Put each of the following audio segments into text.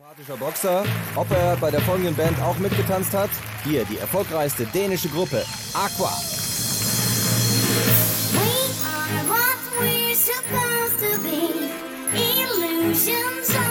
Sympathischer Boxer. Ob er bei der folgenden Band auch mitgetanzt hat? Hier die erfolgreichste dänische Gruppe, Aqua. We are what we're supposed to be. Illusions are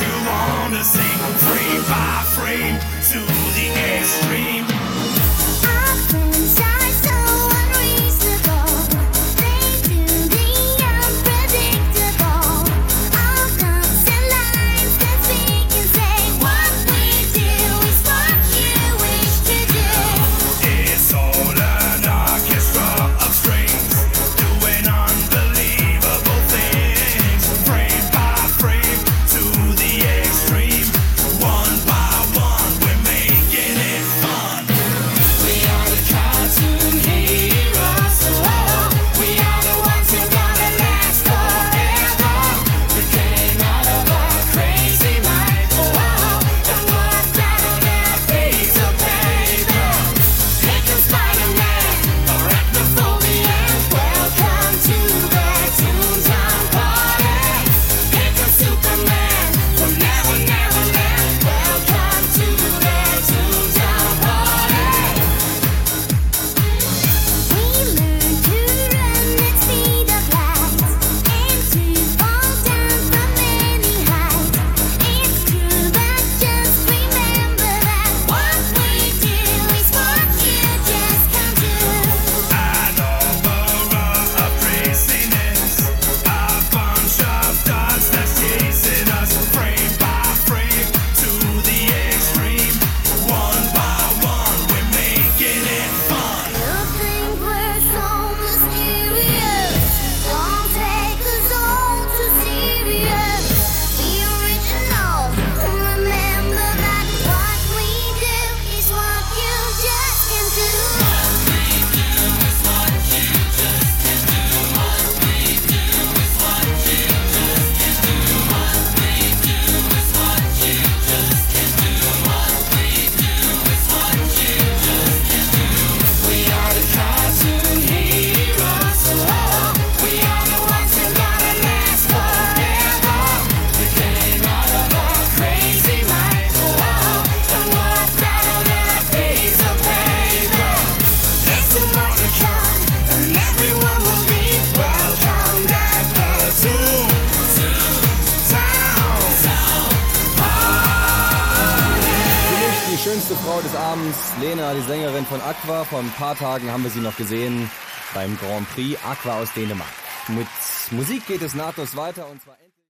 you wanna sing free by free to the extreme. des Abends, Lena, die Sängerin von Aqua. Vor ein paar Tagen haben wir sie noch gesehen beim Grand Prix Aqua aus Dänemark. Mit Musik geht es nahtlos weiter und zwar endlich.